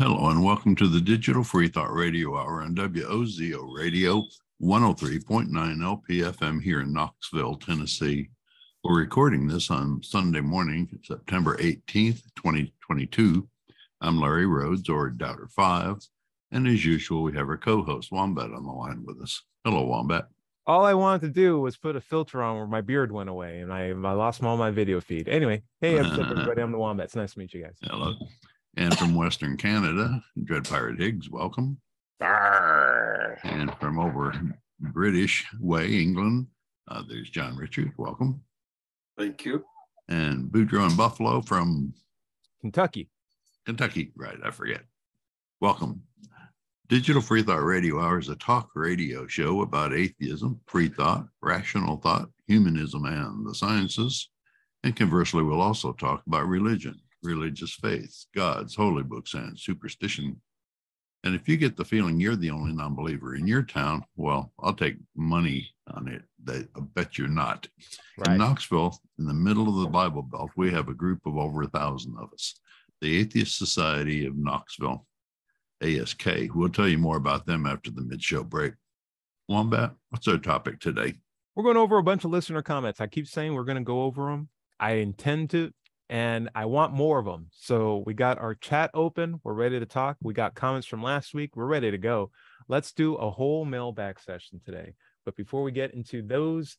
Hello and welcome to the Digital Free Thought Radio Hour on WOZO Radio 103.9 LPFM here in Knoxville, Tennessee. We're recording this on Sunday morning, September 18th, 2022. I'm Larry Rhodes or Doubter 5. And as usual, we have our co host Wombat on the line with us. Hello, Wombat. All I wanted to do was put a filter on where my beard went away and I, I lost all my video feed. Anyway, hey, everybody, I'm the Wombat. It's nice to meet you guys. Hello. And from Western Canada, Dread Pirate Higgs, welcome. Arr. And from over British Way, England, uh, there's John Richard, welcome. Thank you. And Boudreaux and Buffalo from Kentucky. Kentucky, right? I forget. Welcome. Digital Free Thought Radio Hour is a talk radio show about atheism, free thought, rational thought, humanism, and the sciences. And conversely, we'll also talk about religion, religious faith, gods, holy books, and superstition. And if you get the feeling you're the only non believer in your town, well, I'll take money on it. That I bet you're not. Right. In Knoxville, in the middle of the Bible Belt, we have a group of over a thousand of us. The Atheist Society of Knoxville, ASK. We'll tell you more about them after the mid show break. Wombat, what's our topic today? We're going over a bunch of listener comments. I keep saying we're going to go over them. I intend to, and I want more of them. So we got our chat open. We're ready to talk. We got comments from last week. We're ready to go. Let's do a whole mailbag session today. But before we get into those,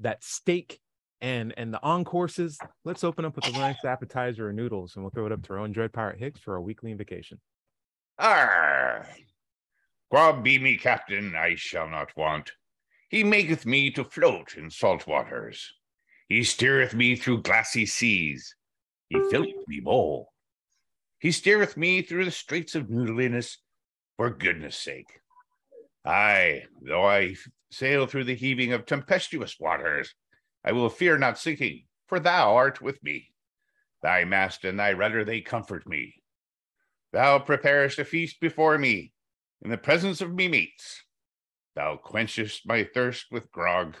that steak and and the on courses, let's open up with a nice appetizer or noodles, and we'll throw it up to our own Dread Pirate Hicks for our weekly invocation. Arr. Grog be me captain, I shall not want. He maketh me to float in salt waters. He steereth me through glassy seas. He filleth me bowl. He steereth me through the straits of noodliness for goodness sake. Aye, though I sail through the heaving of tempestuous waters, I will fear not sinking, for thou art with me. Thy mast and thy rudder, they comfort me. Thou preparest a feast before me in the presence of me meats. Thou quenchest my thirst with grog,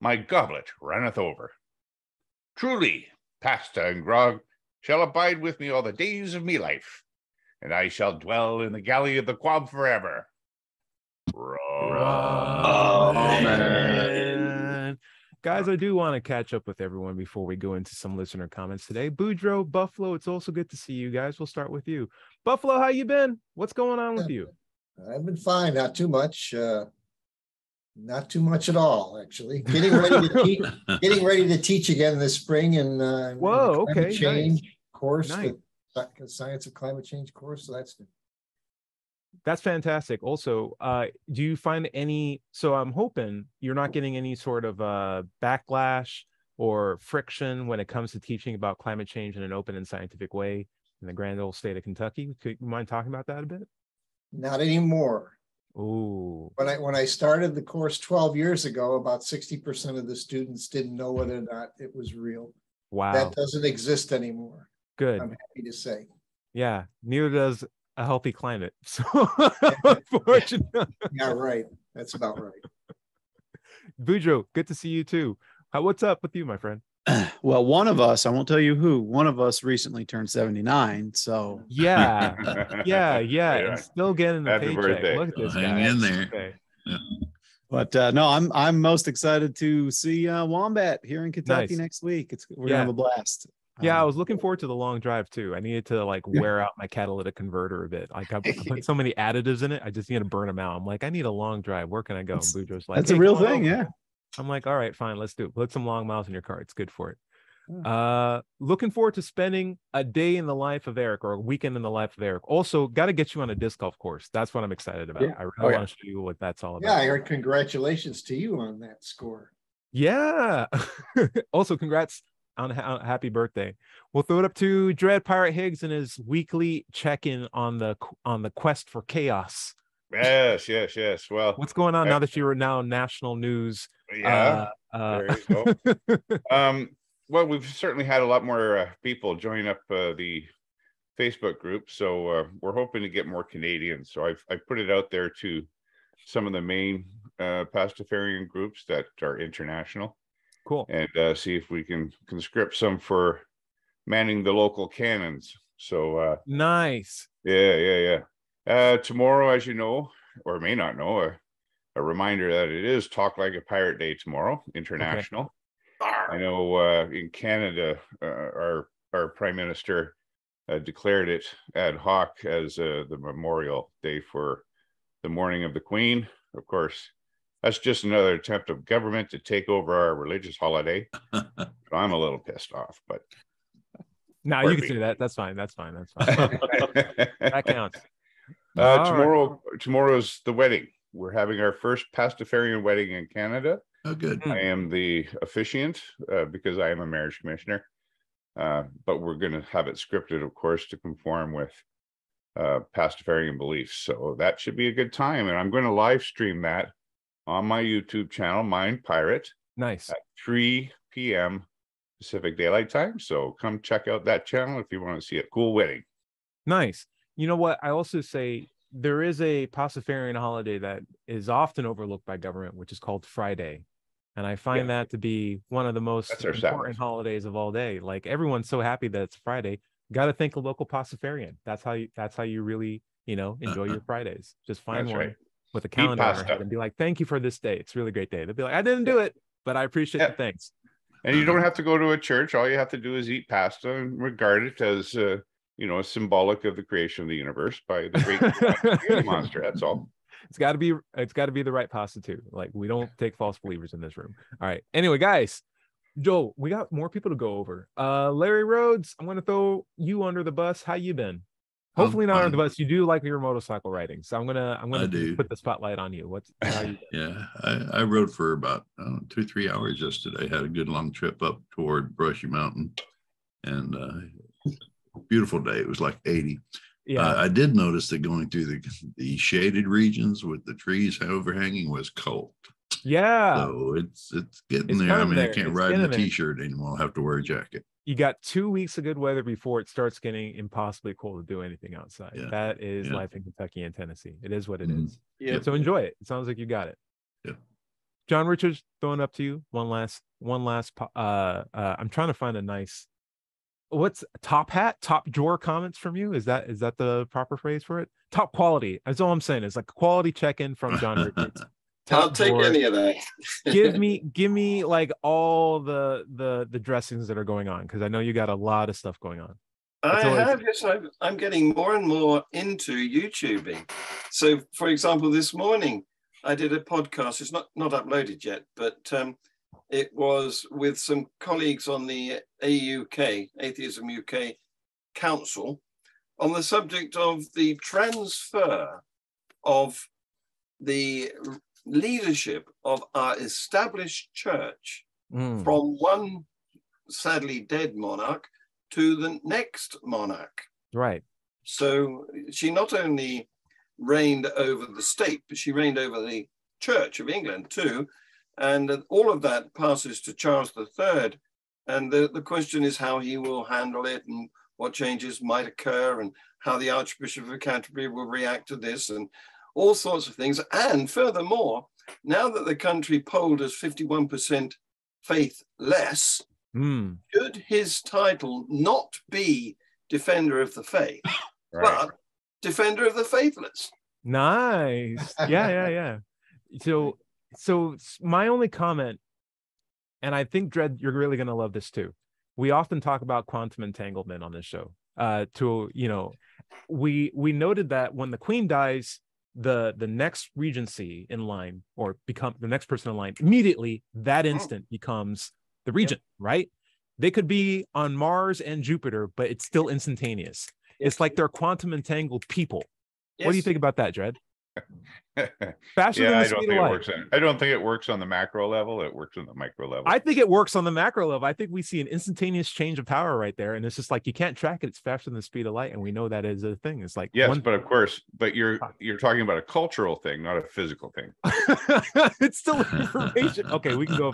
my goblet runneth over. Truly, pasta and grog shall abide with me all the days of me life, and I shall dwell in the galley of the quab forever. Amen. Guys, I do want to catch up with everyone before we go into some listener comments today. Boudreaux, Buffalo, it's also good to see you guys. We'll start with you. Buffalo, how you been? What's going on with you? I've been fine, not too much. Uh, not too much at all, actually. Getting ready to teach, getting ready to teach again this spring and uh, Whoa, okay, change nice. Course, Nice. the science of climate change course. So that's good. That's fantastic. Also, uh, do you find any? So I'm hoping you're not getting any sort of uh, backlash or friction when it comes to teaching about climate change in an open and scientific way in the grand old state of Kentucky. Could you mind talking about that a bit? Not anymore. Ooh, When I when I started the course 12 years ago, about 60% of the students didn't know whether or not it was real. wow, That doesn't exist anymore. Good. I'm happy to say. Yeah, neither does a healthy climate. So unfortunately, Yeah, right. That's about right. Boudreaux, good to see you too. How, what's up with you, my friend? well, one of us, I won't tell you who, one of us recently turned 79. So Yeah, yeah, yeah, and Yeah. still getting the Happy paycheck. birthday. Look at this Hang guy. in there. Okay. but uh no, I'm I'm most excited to see uh Wombat here in Kentucky Nice. next week. It's we're Yeah. gonna have a blast. Yeah, I Um, was looking forward to the long drive too. I needed to like wear out my catalytic converter a bit. Like I, put so many additives in it, I just need to burn them out. I'm like, I need a long drive. Where can I go? And Boudreaux's like, that's a real thing, over." yeah. I'm like, all right, fine, let's do it. Put some long miles in your car. It's good for it. Yeah. Uh, looking forward to spending a day in the life of Eric or a weekend in the life of Eric. Also, got to get you on a disc golf course. That's what I'm excited about. Yeah. I really Oh, yeah. want to show you what that's all about. Yeah, heard congratulations to you on that score. Yeah. also, congrats on, on happy birthday. We'll throw it up to Dread Pirate Higgs and his weekly check-in on the on the quest for chaos. yes, yes, yes. Well, What's going on now that you're now national news? yeah. Uh, uh, um, well, we've certainly had a lot more uh, people join up uh, the Facebook group, so uh, we're hoping to get more Canadians. So I've I put it out there to some of the main uh, pastafarian groups that are international, cool. and uh, see if we can conscript some for manning the local cannons. So uh, Nice. Yeah, yeah, yeah. Uh, tomorrow, as you know, or may not know, a, a reminder that it is Talk Like a Pirate Day tomorrow, international. I know uh, in Canada, uh, our our prime minister uh, declared it ad hoc as uh, the Memorial Day for the mourning of the Queen. Of course, that's just another attempt of government to take over our religious holiday. so I'm a little pissed off, but No, Or you can me. say that. That's fine. That's fine. That's fine. that counts. Uh, All right. tomorrow, tomorrow's the wedding. We're having our first Pastafarian wedding in Canada. Oh, good. Hmm. I am the officiant uh, because I am a marriage commissioner. Uh, but we're going to have it scripted, of course, to conform with uh, Pastafarian beliefs. So that should be a good time. And I'm going to live stream that on my YouTube channel, Mind Pirate, Nice. at 3 p.m. Pacific Daylight Time. So come check out that channel if you want to see a cool wedding. Nice. You know what? I also say there is a Pastafarian holiday that is often overlooked by government, which is called Friday. And I find that to be one of the most important Sabbath. holidays of all day. Like everyone's so happy that it's Friday. Got to thank a local Pastafarian. That's how you that's how you really, you know, uh, enjoy uh. your Fridays. Just find That's one right. With a calendar on head and be like, thank you for this day. It's a really great day. They'll be like, I didn't do it, but I appreciate Yeah. the thanks. And you don't have to go to a church. All you have to do is eat pasta and regard it as, uh, you know, a symbolic of the creation of the universe by the great monster. That's all. it's got to be it's got to be the right pasta too like we don't take false believers in this room all right anyway guys joe we got more people to go over uh larry rhodes i'm gonna throw you under the bus how you been hopefully not on the bus you do like your motorcycle riding so i'm gonna i'm gonna put the spotlight on you what's how you Yeah, I, I rode for about know, two, three hours yesterday. Had a good long trip up toward Brushy Mountain and uh, beautiful day. It was like 80. yeah Uh, I did notice that going through the, the shaded regions with the trees overhanging was cold. yeah So it's it's getting It's there. I mean, I can't It's ride in a there. t-shirt anymore. I'll have to wear a jacket. You got two weeks of good weather before it starts getting impossibly cold to do anything outside Yeah. that is Yeah. life in kentucky and tennessee it is what it is. Mhm. Yeah. So enjoy it. It sounds like you got it. Yep. John Richards, throwing up to you. One last, one last. Uh, uh, I'm trying to find a nice. What's top hat, top drawer comments from you? Is that is that the proper phrase for it? Top quality. That's all I'm saying. Is like a quality check in from John Richards. I'll take drawer. any of that. give me, give me like all the the the dressings that are going on because I know you got a lot of stuff going on. I always- have, yes, I'm, I'm getting more and more into YouTubing. So, for example, this morning I did a podcast. It's not not uploaded yet, but um, it was with some colleagues on the AUK, Atheism UK Council, on the subject of the transfer of the leadership of our established church Mm, from one sadly dead monarch to the next monarch. right. So she not only reigned over the state, but she reigned over the Church of England too. And all of that passes to Charles III. And the, the question is how he will handle it and what changes might occur and how the Archbishop of Canterbury will react to this and all sorts of things. And furthermore, now that the country polled as 51% faithless, Mm, should his title not be Defender of the Faith, Right. but Defender of the Faithless? Nice. Yeah, yeah, yeah. So, so my only comment, and I think Dread, you're really gonna love this too. We often talk about quantum entanglement on this show. Uh, to you know, we we noted that when the queen dies, the the next regency in line or become the next person in line immediately that oh. instant becomes the regent, right? They could be on Mars and Jupiter, but it's still instantaneous. It's like they're quantum entangled people. What do you think about that, Dread? Faster yeah, than I the don't speed think of it light. works. On, I don't think it works on the macro level. It works on the micro level. I think it works on the macro level. I think we see an instantaneous change of power right there, and it's just like you can't track it. It's faster than the speed of light, and we know that is a thing. It's like yes, one- but of course, but you're you're talking about a cultural thing, not a physical thing. it's still information. Okay, we can go,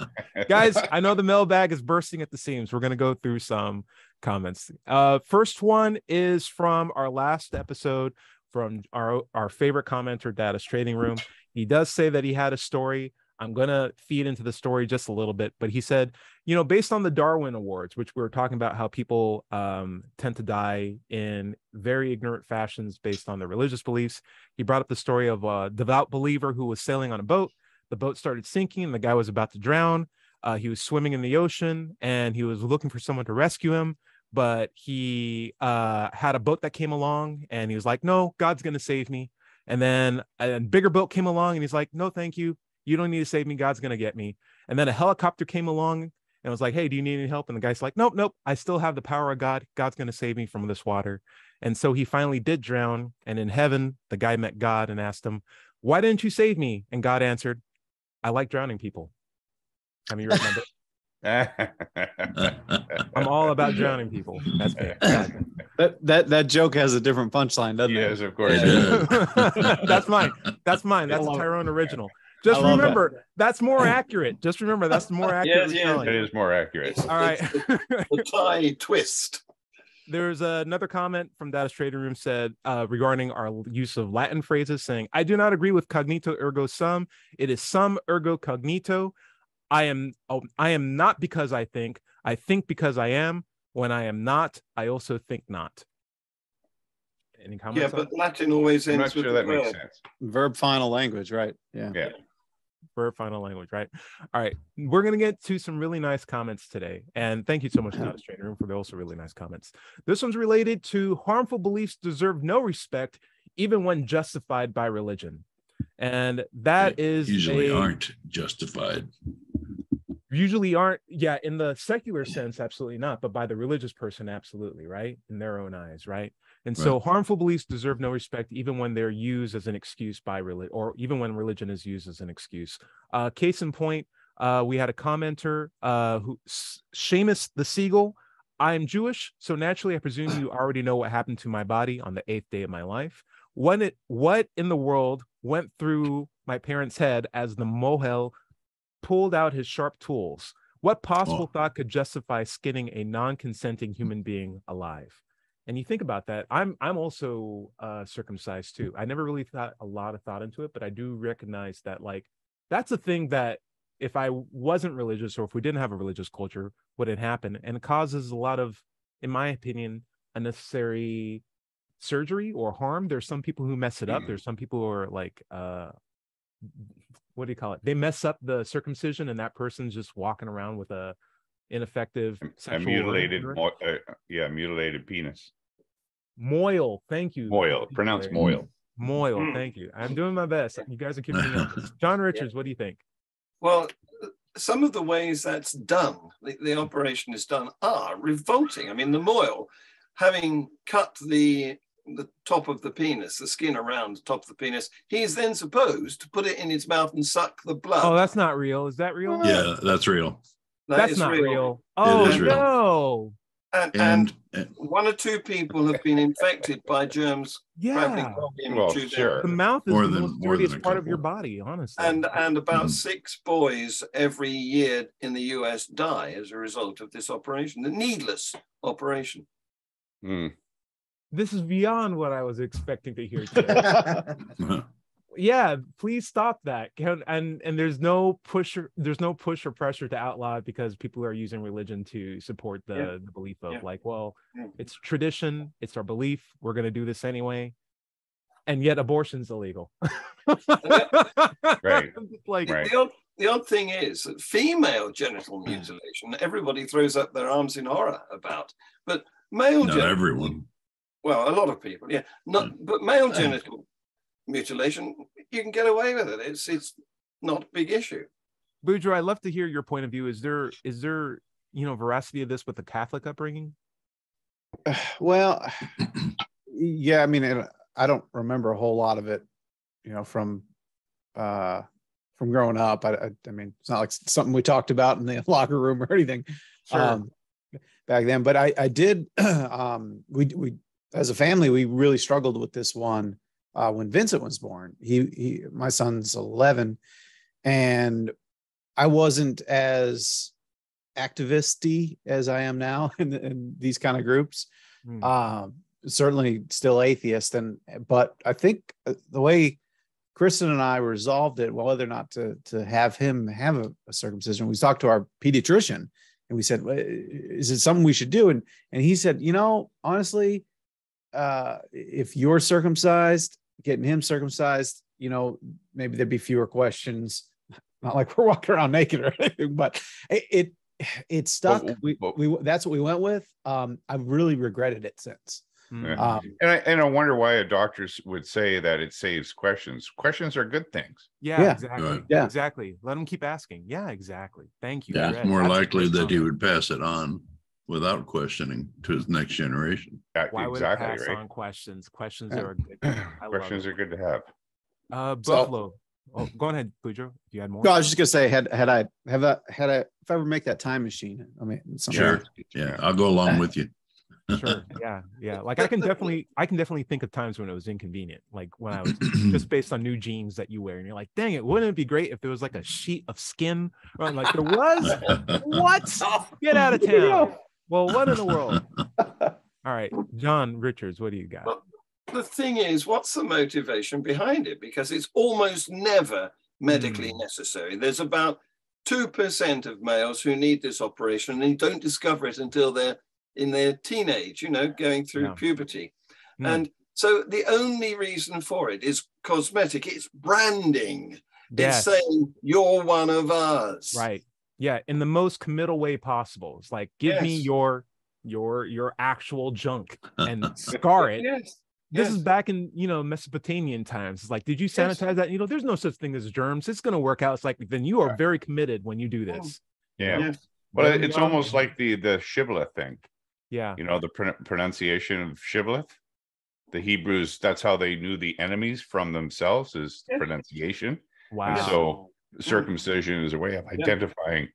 guys. I know the mailbag is bursting at the seams. We're gonna go through some comments. Uh, first one is from our last episode from our our favorite commenter, Data's Trading Room. He does say that he had a story I'm going to feed into the story just a little bit. But he said, you know, based on the Darwin Awards, which we were talking about how people um, tend to die in very ignorant fashions based on their religious beliefs, he brought up the story of a devout believer who was sailing on a boat. The boat started sinking and the guy was about to drown. Uh, he was swimming in the ocean and he was looking for someone to rescue him but he uh, had a boat that came along and he was like no god's going to save me. And then a bigger boat came along and he's like no thank you. You don't need to save me. God's going to get me. And then a helicopter came along and was like hey do you need any help? And the guy's like nope nope. I still have the power of god. God's going to save me from this water. And so he finally did drown and in heaven the guy met god and asked him why didn't you save me? And god answered i like drowning people. I mean, you remember. I'm all about drowning people. That's me. That that that joke has a different punchline, doesn't yes, it? of course. It that's mine. That's mine. That's a. Tyrone original. Just I love remember, that's more accurate. Just remember, that's more accurate. Yes, yes. It is more accurate. All right. it's the, the tie twist. There's another comment from Data's Trading Room said uh, regarding our use of Latin phrases, saying, "I do not agree with cognito ergo sum. It is sum ergo cognito. I am oh, I am not because I think. I think because I am. When I am not, I also think not." Any comments? Yeah, on but Latin always I'm ends not sure with that the makes verb. sense. Verb final language, right? Yeah. Yeah. for final language, right? All right, we're gonna get to some really nice comments today, and thank you so much, Data Trading Room, for the also really nice comments. This one's related to harmful beliefs deserve no respect, even when justified by religion, and that is Usually a- aren't justified. Usually aren't yeah in the secular sense absolutely not but by the religious person absolutely right? In their own eyes right? And so harmful beliefs deserve no respect even when they're used as an excuse by religion or even when religion is used as an excuse. Uh case in point uh we had a commenter uh who Seamus the seagull i am jewish so naturally i presume you already know what happened to my body on the eighth day of my life. When it what in the world went through my parents head as the mohel pulled out his sharp tools. What possible Oh. thought could justify skinning a non-consenting human being alive? And you think about that. I'm I'm also uh, circumcised too. I never really thought a lot of thought into it, but I do recognize that like that's a thing that if I wasn't religious or if we didn't have a religious culture, wouldn't happen, and it causes a lot of, in my opinion, unnecessary surgery or harm. There's some people who mess it up. Mhm. There's some people who are like uh what do you call it? They mess up the circumcision, and that person's just walking around with a ineffective A mutilated, mo- uh, yeah, mutilated penis. moil. Thank you. Moil, pronounce you, pronounced Larry. moil. Moil. Mm. Thank you. I'm doing my best. You guys are keeping me honest. John Richards, what do you think? Well, some of the ways that's done, the, the operation is done, are revolting. I mean, the moil, having cut the the top of the penis, the skin around the top of the penis, he is then supposed to put it in his mouth and suck the blood. Oh, that's not real. Is that real? Yeah, that's real. That that's not real. real. Oh is real. no. And, and And, and one or two people have been infected by germs Yeah. Well, sure. The mouth is More the than- most more dirtiest a part of your body, honestly. And and about Mhm. six boys every year in the US die as a result of this operation, the needless operation. Hmm. This is beyond what I was expecting to hear today. Uh-huh. yeah please stop that and and there's no push or, there's no push or pressure to outlaw it because people are using religion to support the, Yeah. the belief of Yeah. like well Yeah. it's tradition it's our belief we're going to do this anyway and yet abortion's illegal Right. Like Right. The odd the odd thing is that female genital mutilation, everybody throws up their arms in horror about. But male not genital everyone. Well, a lot of people, yeah. Not but male genital mutilation, you can get away with it. It's it's not a big issue. Boudreaux, I'd love to hear your point of view. Is there is there you know veracity of this with the Catholic upbringing? Well, yeah, I mean, it, I don't remember a whole lot of it, you know, from uh from growing up. I, I, I mean, it's not like something we talked about in the locker room or anything um, back then. But I, I did. um, we, we, as a family, we really struggled with this one uh, when Vincent was born. He, he, my son's eleven, and I wasn't as activisty as I am now in, in these kind of groups Hmm. um certainly still atheist and but i think uh, the way Kristen and I resolved it whether or not to to have him have a, a circumcision. We talked to our pediatrician and we said, "Is it something we should do?" And and he said, "You know, honestly, uh, if you're circumcised, getting him circumcised, you know, maybe there'd be fewer questions. Not like we're walking around naked or anything, but it it, it stuck. Well, we, well- we that's what we went with. Um, I've really regretted it since. Mm. Yeah. Um, And I, and I wonder why a doctor would say that it saves questions. Questions are good things. Yeah, Yeah. exactly. Right. Yeah. exactly. Let him keep asking. Yeah, exactly. Thank you. Yeah, Fred. it's more That's likely that he would pass it on without questioning to his next generation. Yeah, Why would it exactly pass right. on questions? Questions Yeah. are a good. I Questions are good to have. Uh, So- Buffalo. Oh, go ahead, Pujo. You had more. No, I was just gonna say, had had I have I had I if I ever make that time machine, I mean, Sure. Yeah, I'll go along with you. sure yeah yeah like i can definitely i can definitely think of times when it was inconvenient like when i was just based on new jeans that you wear and you're like dang it wouldn't it be great if there was like a sheet of skin or I'm like there was what get out of town well what in the world all right john richards what do you got Well, the thing is, what's the motivation behind it? Because it's almost never medically necessary. There's about 2% of males who need this operation and they don't discover it until they're in their teenage, you know, going through Yeah. puberty. Hmm. And so the only reason for it is cosmetic, it's branding. yes It's saying you're one of us. right yeah in the most committal way possible it's like give me your your your actual junk and scar it Yes. This is back in you know Mesopotamian times. It's like, did you Yes. sanitize that? You know, there's no such thing as germs. It's gonna work out. It's like then you are very committed when you do oh. this. Yeah. Yes. Well, Very it's almost like the the shibboleth thing. yeah, You know, the pron- pronunciation of shibboleth. The Hebrews, that's how they knew the enemies from themselves is Yeah. pronunciation. wow. so- Circumcision is a way of identifying,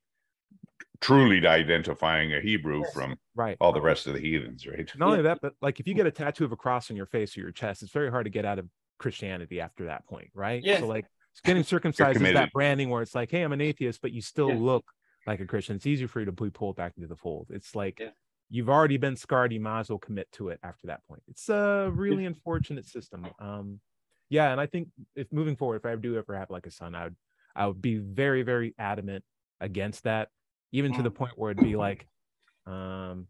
truly identifying a Hebrew Yes. from right. all the rest of the heathens, right? Not only that, but like if you get a tattoo of a cross on your face or your chest, it's very hard to get out of Christianity after that point, right? Yeah. So like getting circumcised is that branding where it's like, hey, I'm an atheist, but you still Yeah. look like a Christian. It's easier for you to be pulled back into the fold. It's like Yeah. you've already been scarred, you might as well commit to it after that point. It's a really unfortunate system. Um, yeah, and I think if moving forward, if I do ever have like a son, I would I would be very, very adamant against that, even to the point where it'd be like, um,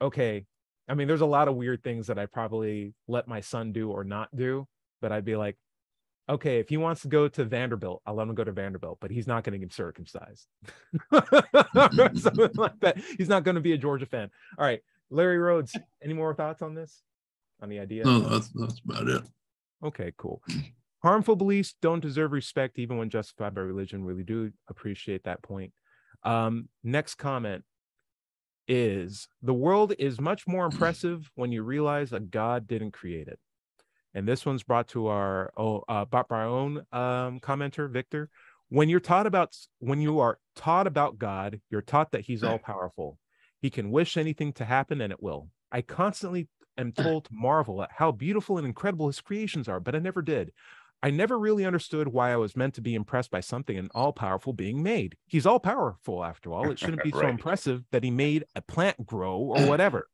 okay. I mean, there's a lot of weird things that I probably let my son do or not do, but I'd be like, okay, if he wants to go to Vanderbilt, I'll let him go to Vanderbilt, but he's not going to get circumcised. Something like that. He's not going to be a Georgia fan. All right, Larry Rhodes, any more thoughts on this? On the idea? No, that's, that's about it. Okay, cool. Harmful beliefs don't deserve respect even when justified by religion. Really do appreciate that point. Um, next comment is the world is much more impressive when you realize that God didn't create it. And this one's brought to our oh, uh, brought by our own um, commenter, Victor. When you're taught about when you are taught about God, you're taught that He's all powerful. He can wish anything to happen and it will. I constantly am told to marvel at how beautiful and incredible his creations are, but I never did. I never really understood why I was meant to be impressed by something an all powerful being made. He's all powerful after all. It shouldn't be so impressive that he made a plant grow or whatever.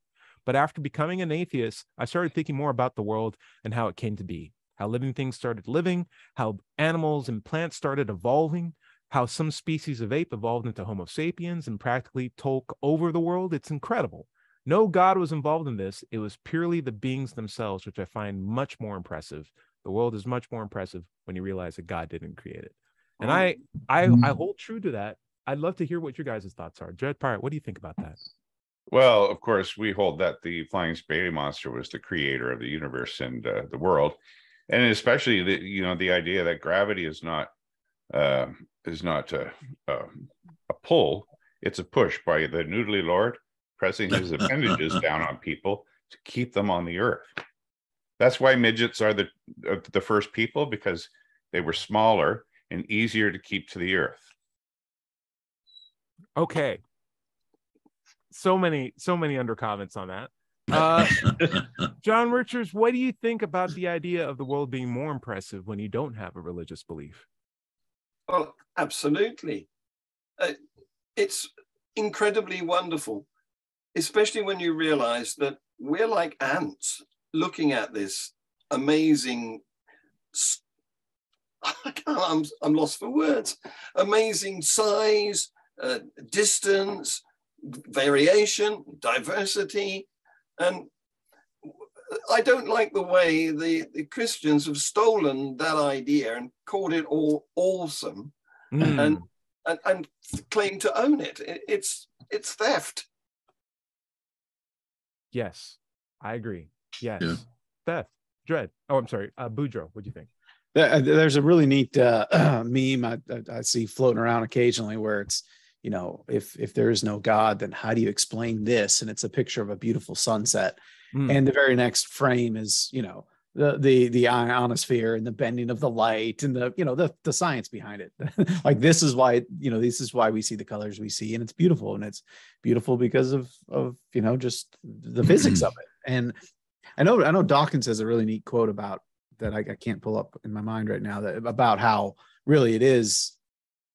But after becoming an atheist, I started thinking more about the world and how it came to be, how living things started living, how animals and plants started evolving, how some species of ape evolved into Homo sapiens and practically took over the world. It's incredible. No God was involved in this. It was purely the beings themselves, which I find much more impressive. The world is much more impressive when you realize that God didn't create it. And I I I hold true to that. I'd love to hear what your guys' thoughts are. Dread Pirate, what do you think about that? Well, of course, we hold that the flying spaghetti monster was the creator of the universe and uh, the world, and especially the you know the idea that gravity is not uh, is not a, a, a pull; it's a push by the noodly lord pressing his appendages down on people to keep them on the earth. That's why midgets are the uh, the first people because they were smaller and easier to keep to the earth. Okay. So many, so many under comments on that. Uh, John Richards, what do you think about the idea of the world being more impressive when you don't have a religious belief? Well, absolutely. Uh, it's incredibly wonderful, especially when you realize that we're like ants looking at this amazing I can't, I'm, I'm lost for words. Amazing size, uh, distance, variation, diversity. And I don't like the way the, the Christians have stolen that idea and called it all awesome Mm. and, and, and claim to own it. It- It's, it's theft. yes, I agree. Yes, Yeah. Beth, Dread. Oh, I'm sorry. Uh, Boudreaux, what do you think? Uh, There's a really neat uh, meme I, I- I see floating around occasionally where it's, you know, if if there is no God, then how do you explain this? And it's a picture of a beautiful sunset, Mm. and the very next frame is, you know, the the the ionosphere and the bending of the light and the you know the the science behind it. like this is why you know this is why we see the colors we see, and it's beautiful, and it's beautiful because of of you know just the physics of it. And I know I know Dawkins has a really neat quote about that I, I can't pull up in my mind right now that about how really it is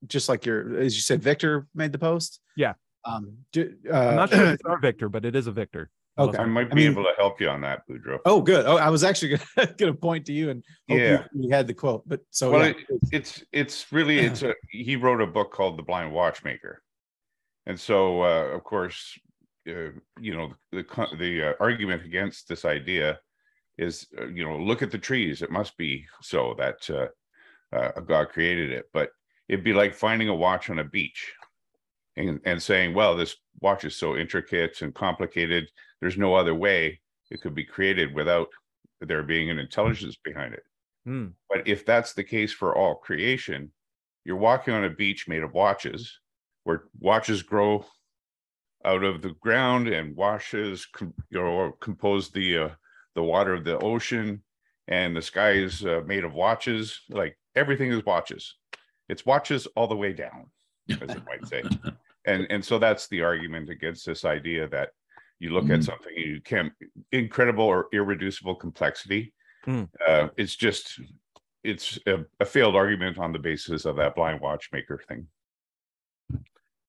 just like your as you said Victor made the post Yeah. um ju- I'm uh, not sure if it's our Victor, but it is a Victor. Okay. I might I be mean- able to help you on that, Boudreaux. oh good oh I was actually gonna, gonna point to you and hope you- Yeah. you, had the quote but so Well, yeah, it- it's it's really it's a he wrote a book called The Blind Watchmaker, and so uh, of course, uh, you know the the uh, argument against this idea is uh, you know look at the trees. It must be so that uh, uh, God created it, but it'd be like finding a watch on a beach, and and saying, well, this watch is so intricate and complicated. There's no other way it could be created without there being an intelligence behind it. Mm. But if that's the case for all creation, you're walking on a beach made of watches, where watches grow out of the ground and washes, com- you know, compose the uh, the water of the ocean, and the sky is uh, made of watches. Like everything is watches. It's watches all the way down, as it might say. And and so that's the argument against this idea that you look at Mhm. something you can incredible or irreducible complexity. Mm. Uh, it's just it's a, a failed argument on the basis of that blind watchmaker thing.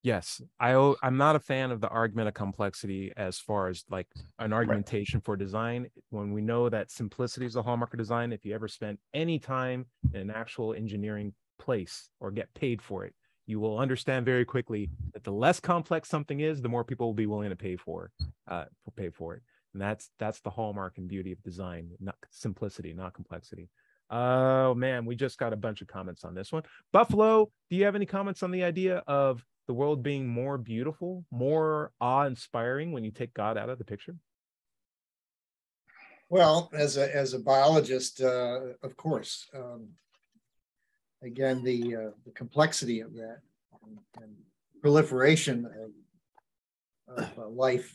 Yes, I I'm not a fan of the argument of complexity as far as like an argumentation for design. When we know that simplicity is the hallmark of design, if you ever spent any time in an actual engineering place or get paid for it, you will understand very quickly that the less complex something is, the more people will be willing to pay for, uh, pay for it. And that's that's the hallmark and beauty of design, not simplicity, not complexity. Oh man, we just got a bunch of comments on this one. Buffalo, do you have any comments on the idea of the world being more beautiful, more awe-inspiring when you take God out of the picture? Well, as a, as a biologist, uh, of course. Um, again, the, uh, the complexity of that and, and proliferation of, of uh, life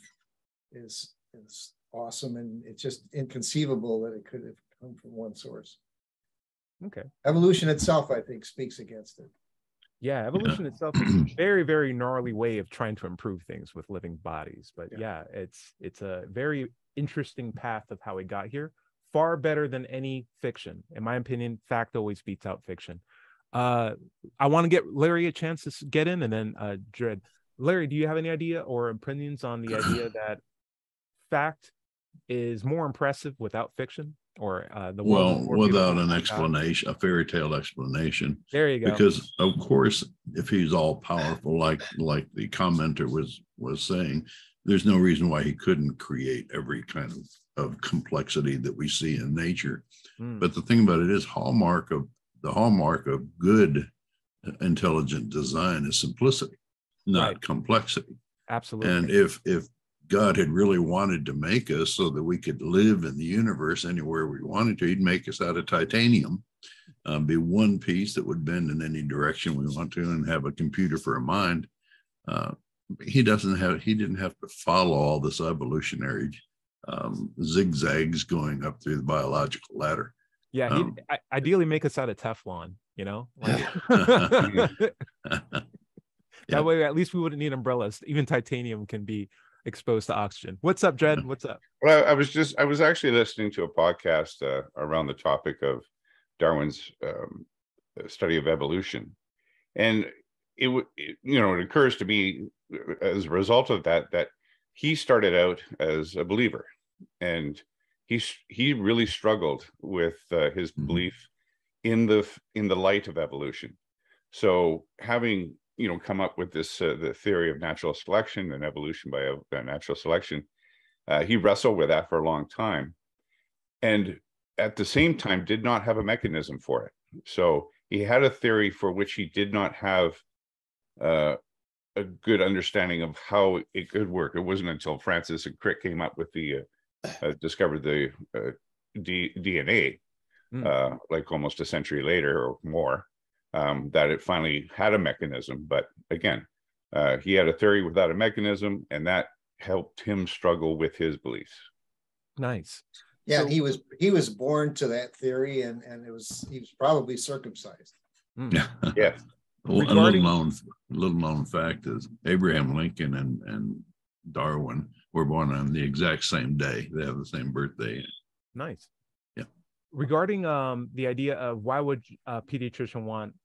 is, is awesome. And it's just inconceivable that it could have come from one source. Okay. Evolution itself, I think, speaks against it. Yeah, evolution itself is a very, very gnarly way of trying to improve things with living bodies. But Yeah. yeah, it's it's a very interesting path of how we got here. Far better than any fiction. In my opinion, fact always beats out fiction. Uh I want to get Larry a chance to get in and then uh Dread. Larry, do you have any idea or opinions on the idea that fact is more impressive without fiction or uh the Well, without an explanation, a fairy tale explanation. There you go. Because of course, if he's all powerful, like, like the commenter was, was saying, there's no reason why he couldn't create every kind of, of complexity that we see in nature. Mm, But the thing about it is hallmark of, the hallmark of good intelligent design is simplicity, not Right. complexity. absolutely. And if, if God had really wanted to make us so that we could live in the universe anywhere we wanted to, he'd make us out of titanium. Uh, be one piece that would bend in any direction we want to and have a computer for a mind. Uh, he doesn't have, he didn't have to follow all this evolutionary um, zigzags going up through the biological ladder. Yeah, Um, i- ideally make us out of Teflon, you know? Like-. That way, at least we wouldn't need umbrellas. Even titanium can be exposed to oxygen. What's up, Jed? What's up? Well, I, I was just I was actually listening to a podcast uh, around the topic of Darwin's um, study of evolution, and it, it you know it occurs to me uh, as a result of that that he started out as a believer, and he he really struggled with uh, his Mhm. belief in the in the light of evolution. So having you know come up with this uh, the theory of natural selection and evolution by uh, natural selection, uh, he wrestled with that for a long time, and at the same time did not have a mechanism for it. So he had a theory for which he did not have uh, a good understanding of how it could work. It wasn't until Francis and Crick came up with the uh, uh, discovered the uh, D- DNA, mm. like almost a century later or more, um, that it finally had a mechanism. But again, uh, he had a theory without a mechanism, and that helped him struggle with his beliefs. Nice. Yeah, so, he was he was born to that theory, and and it was he was probably circumcised. Mm. yeah. Well, a little known, little known fact is Abraham Lincoln and, and Darwin were born on the exact same day. They have the same birthday. Nice. Yeah. Regarding um the idea of why would a pediatrician want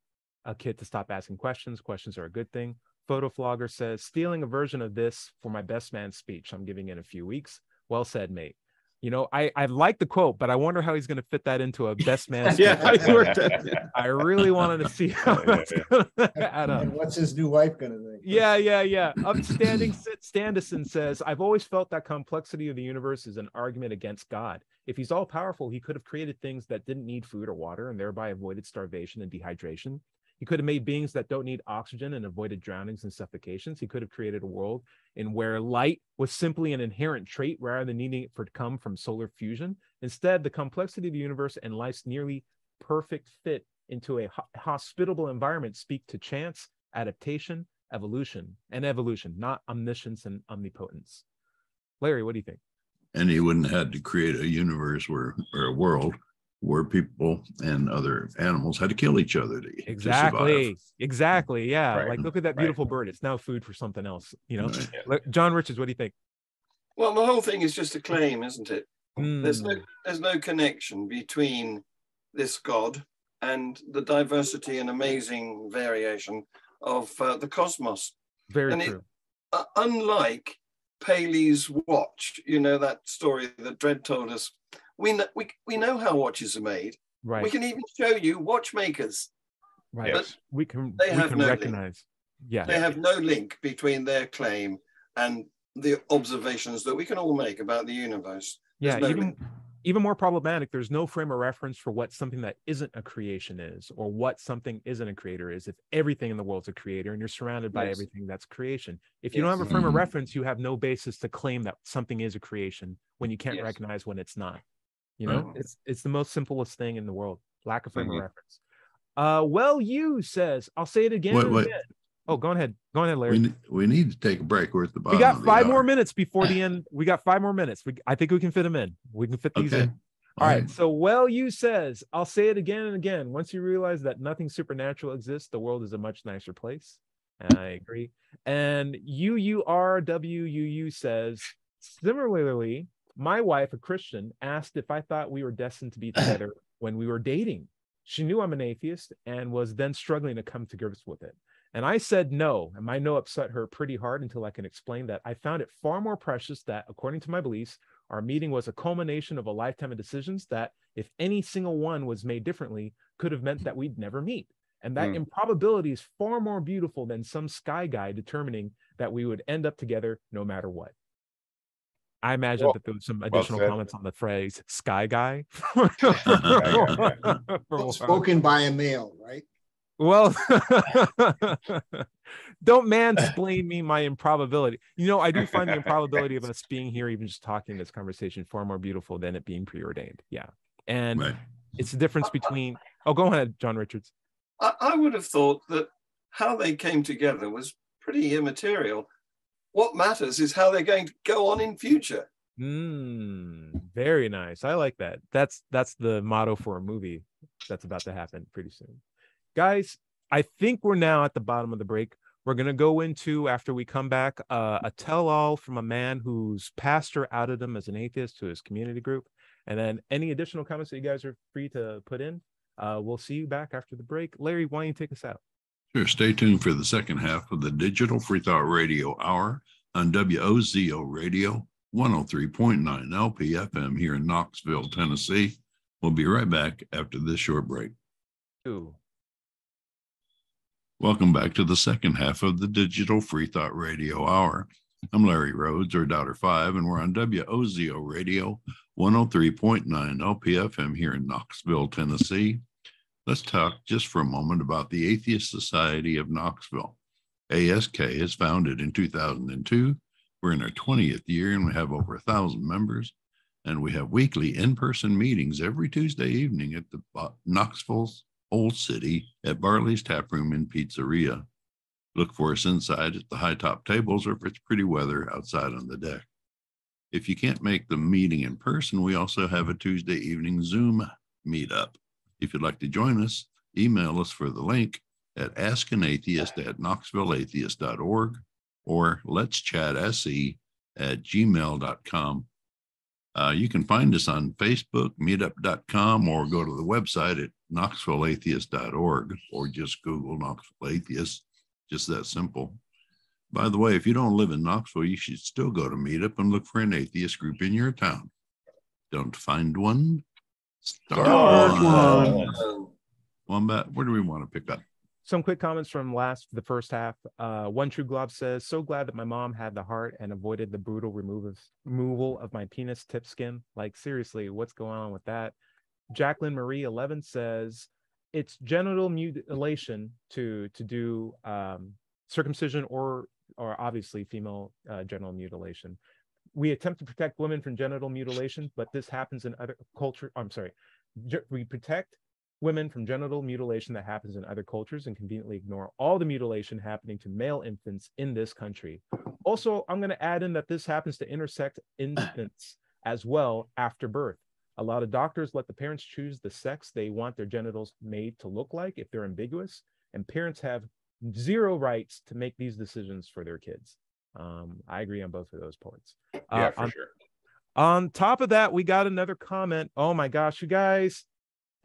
a kid to stop asking questions? Questions are a good thing. Photo flogger says, stealing a version of this for my best man speech. I'm giving in a few weeks. Well said, mate. You know, I I like the quote, but I wonder how he's going to fit that into a best man. yeah, I really wanted to see how that's going to add up. And what's his new wife going to think? Yeah, yeah, yeah. Upstanding Standison says, "I've always felt that complexity of the universe is an argument against God. If he's all powerful, he could have created things that didn't need food or water, and thereby avoided starvation and dehydration. He could have made beings that don't need oxygen and avoided drownings and suffocations. He could have created a world in where light was simply an inherent trait rather than needing it for to come from solar fusion. Instead, the complexity of the universe and life's nearly perfect fit into a ho- hospitable environment speak to chance, adaptation, evolution, and evolution, not omniscience and omnipotence. Larry, what do you think? And he wouldn't have had to create a universe where or a world where people and other animals had to kill each other to exactly to exactly yeah right. like look at that beautiful right. bird it's now food for something else you know right. john richards what do you think well the whole thing is just a claim isn't it mm. there's no hmm. there's no connection between this god and the diversity and amazing variation of uh, the cosmos very and true it, uh, unlike paley's watch you know that story that Dread told us we know, we, we know how watches are made. Right. We can even show you watchmakers. Right. But we can they we have can no recognize. Link. Yeah. They have no link between their claim and the observations that we can all make about the universe. There's yeah, no even link. even more problematic, there's no frame of reference for what something that isn't a creation is, or what something isn't a creator is. If everything in the world's a creator and you're surrounded by yes. everything that's creation. If you yes. don't have a frame mm-hmm. of reference, you have no basis to claim that something is a creation when you can't yes. recognize when it's not. You know, mm-hmm. it's it's the most simplest thing in the world. Lack of frame mm-hmm. of reference. Uh, well, you says I'll say it again. Wait, wait. again. Oh, go ahead. Go ahead, Larry. We, we need to take a break. We're at the bottom. We got five more minutes before the end. We got five more minutes. We, I think we can fit them in. We can fit these okay. in. All, All right. right. So, well, you says I'll say it again and again. Once you realize that nothing supernatural exists, the world is a much nicer place. And I agree. And UURWUU says similarly, my wife, a Christian, asked if I thought we were destined to be together when we were dating. She knew I'm an atheist and was then struggling to come to grips with it. And I said no. And my no upset her pretty hard until I can explain that I found it far more precious that, according to my beliefs, our meeting was a culmination of a lifetime of decisions that, if any single one was made differently, could have meant that we'd never meet. And that mm. improbability is far more beautiful than some sky guy determining that we would end up together no matter what. I imagine well, that there was some additional well comments on the phrase "sky guy." Spoken by a male, right? Well, don't mansplain me my improbability. You know, I do find the improbability of us being here, even just talking this conversation, far more beautiful than it being preordained. Yeah, and right. it's the difference between. Oh, go ahead, John Richards. I, I would have thought that how they came together was pretty immaterial what matters is how they're going to go on in future. Mm, very nice. I like that. That's that's the motto for a movie that's about to happen pretty soon. Guys, I think we're now at the bottom of the break. We're going to go into after we come back uh, a tell all from a man whose pastor outed him as an atheist to his community group. And then any additional comments that you guys are free to put in. Uh, we'll see you back after the break. Larry, why don't you take us out? Sure. Stay tuned for the second half of the Digital Free Thought Radio Hour on WOZO Radio 103.9 LPFM here in Knoxville, Tennessee. We'll be right back after this short break. Ooh. Welcome back to the second half of the Digital Free Thought Radio Hour. I'm Larry Rhodes, or Doubter 5, and we're on WOZO Radio 103.9 LPFM here in Knoxville, Tennessee. Let's talk just for a moment about the Atheist Society of Knoxville. ASK is founded in 2002. We're in our 20th year and we have over a thousand members. And we have weekly in person meetings every Tuesday evening at the Knoxville's Old City at Barley's Tap Room and Pizzeria. Look for us inside at the high top tables or if it's pretty weather outside on the deck. If you can't make the meeting in person, we also have a Tuesday evening Zoom meetup. If you'd like to join us, email us for the link at askanatheist at knoxvilleatheist.org or let's chat se at gmail.com. Uh, you can find us on Facebook, meetup.com, or go to the website at knoxvilleatheist.org or just Google Knoxville Atheist. Just that simple. By the way, if you don't live in Knoxville, you should still go to Meetup and look for an atheist group in your town. Don't find one? Start, Start one. one. Wombat, where do we want to pick up? Some quick comments from last the first half. Uh, One True Glob says, "So glad that my mom had the heart and avoided the brutal remove of, removal of my penis tip skin. Like seriously, what's going on with that?" Jacqueline Marie Eleven says, "It's genital mutilation to to do um, circumcision or or obviously female uh, genital mutilation. We attempt to protect women from genital mutilation, but this happens in other culture. I'm sorry, we protect." women from genital mutilation that happens in other cultures and conveniently ignore all the mutilation happening to male infants in this country. Also, I'm going to add in that this happens to intersex infants as well after birth. A lot of doctors let the parents choose the sex they want their genitals made to look like if they're ambiguous, and parents have zero rights to make these decisions for their kids. Um, I agree on both of those points. Yeah, Uh, for on, sure. on top of that, we got another comment. Oh my gosh, you guys.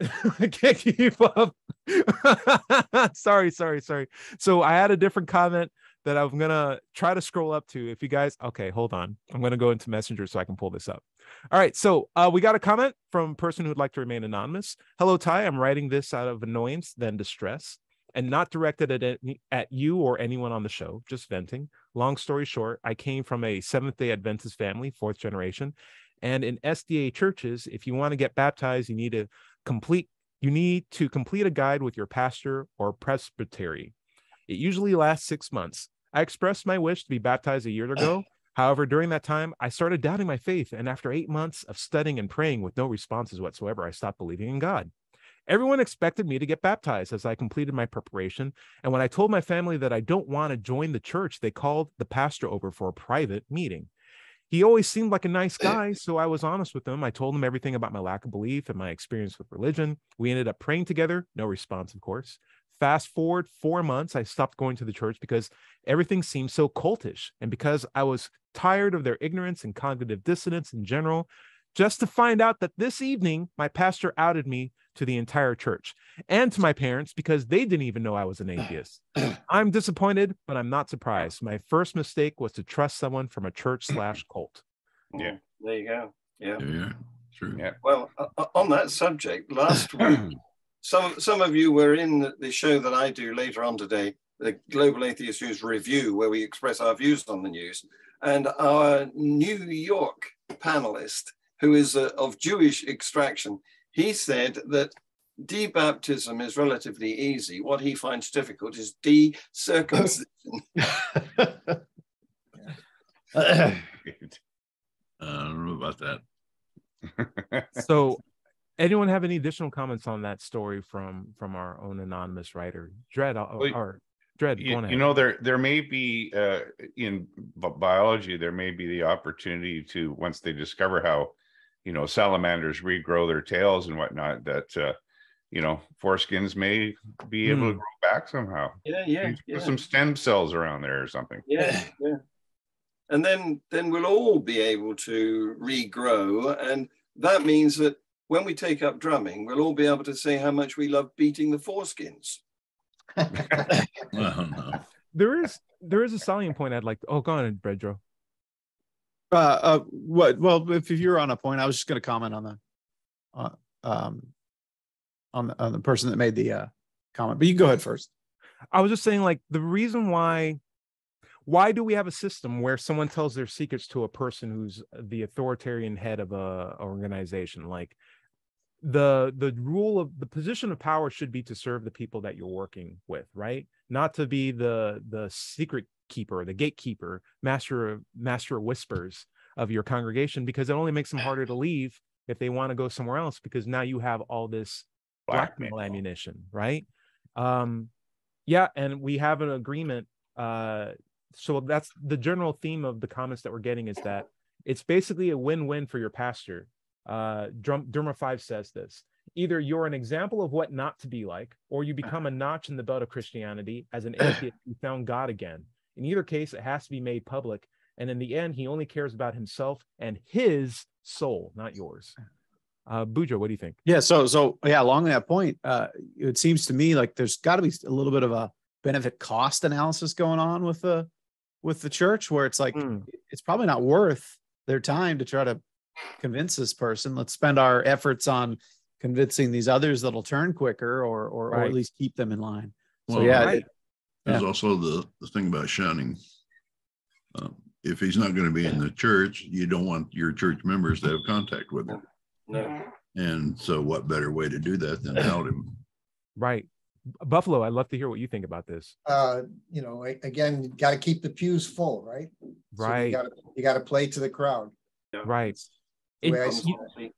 I can't keep up. sorry, sorry, sorry. So I had a different comment that I'm gonna try to scroll up to. If you guys, okay, hold on. I'm gonna go into Messenger so I can pull this up. All right, so uh, we got a comment from a person who'd like to remain anonymous. Hello, Ty. I'm writing this out of annoyance, then distress, and not directed at any, at you or anyone on the show. Just venting. Long story short, I came from a Seventh Day Adventist family, fourth generation, and in SDA churches, if you want to get baptized, you need to complete you need to complete a guide with your pastor or presbytery. It usually lasts six months. I expressed my wish to be baptized a year ago. However, during that time, I started doubting my faith. And after eight months of studying and praying with no responses whatsoever, I stopped believing in God. Everyone expected me to get baptized as I completed my preparation. And when I told my family that I don't want to join the church, they called the pastor over for a private meeting. He always seemed like a nice eh. guy, so I was honest with him. I told him everything about my lack of belief and my experience with religion. We ended up praying together, no response, of course. Fast forward four months, I stopped going to the church because everything seemed so cultish and because I was tired of their ignorance and cognitive dissonance in general. Just to find out that this evening, my pastor outed me to the entire church and to my parents because they didn't even know I was an atheist. I'm disappointed, but I'm not surprised. My first mistake was to trust someone from a church slash cult. Yeah. There you go. Yeah. Yeah, true. Yeah. Well, uh, on that subject, last week, some some of you were in the- the show that I do later on today, the Global Atheist News Review, where we express our views on the news. And our New York panelist, who is uh, of Jewish extraction, he said that debaptism is relatively easy. What he finds difficult is de-circumcision. Uh, I don't know about that. So, anyone have any additional comments on that story from from our own anonymous writer, Dread? Or, Well, or Dread, go you, ahead. you know there there may be uh, in biology there may be the opportunity to once they discover how you know salamanders regrow their tails and whatnot that uh, you know foreskins may be able to Hmm. grow back somehow yeah, yeah, Put yeah. some stem cells around there or something Yeah, yeah. And then then we'll all be able to regrow. And that means that when we take up drumming, we'll all be able to say how much we love beating the foreskins. Well, no. there is there is a salient point I'd like. To, oh, go on, Boudreaux. Uh, uh, what? Well, if, you're on a point, I was just going to comment on that. Uh, um, on the, on the person that made the uh, comment, but you go ahead first. I was just saying, like, the reason why why do we have a system where someone tells their secrets to a person who's the authoritarian head of a organization? Like the the rule of the position of power should be to serve the people that you're working with, right? Not to be the the secret keeper, the gatekeeper, master of master of whispers of your congregation, because it only makes them harder to leave if they want to go somewhere else, because now you have all this blackmail Blackmail. ammunition, right? Um, yeah, and we have an agreement. Uh, so that's the general theme of the comments that we're getting is that it's basically a win-win for your pastor. Uh, Derma Five says this: either you're an example of what not to be like, or you become a notch in the belt of Christianity as an atheist who found God again. In either case, it has to be made public, and in the end, he only cares about himself and his soul, not yours. Uh, Bujo, what do you think? Yeah. So, so yeah, along that point, uh, it seems to me like there's got to be a little bit of a benefit cost analysis going on with the with the church, where it's like Mm. it's probably not worth their time to try to convince this person. Let's spend our efforts on convincing these others that'll turn quicker, or or, or at least keep them in line. So yeah, right. It- There's also the, the thing about shunning. Um, If he's not going to be in the church, you don't want your church members to have contact with him. No. And so what better way to do that than out him? Right, Buffalo. I'd love to hear what you think about this. Uh, you know, again, you gotta keep the pews full, right? So you Right, gotta- You gotta play to the crowd. right. the way I It's- see you-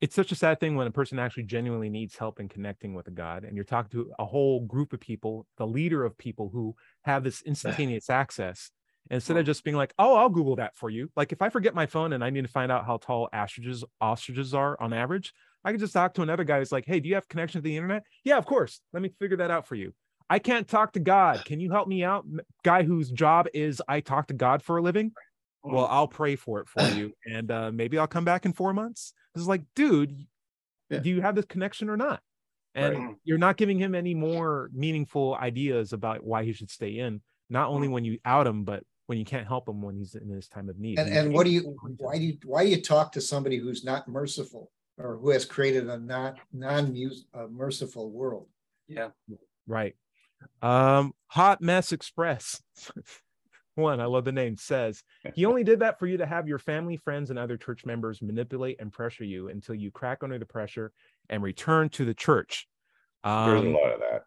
it's such a sad thing when a person actually genuinely needs help in connecting with a god and you're talking to a whole group of people the leader of people who have this instantaneous access instead of just being like oh i'll google that for you. Like if i forget my phone and i need to find out how tall ostriches ostriches are on average i can just talk to another guy who's like hey do you have connection to the internet? Yeah of course. Let me figure that out for you. I can't talk to god. Can you help me out guy whose job is i talk to god for a living well i'll pray for it for you and uh, maybe i'll come back in four months it's like dude Yeah. do you have this connection or not and Right. you're not giving him any more meaningful ideas about why he should stay in not only when you out him but when you can't help him when he's in his time of need And, and what do you, why do you, why do you talk to somebody who's not merciful? Or who has created a not, non-mus, uh, merciful world? Yeah. Right. Um, Hot Mess Express. One, I love the name, says he only did that for you to have your family, friends, and other church members manipulate and pressure you until you crack under the pressure and return to the church. There's a Um, lot of that.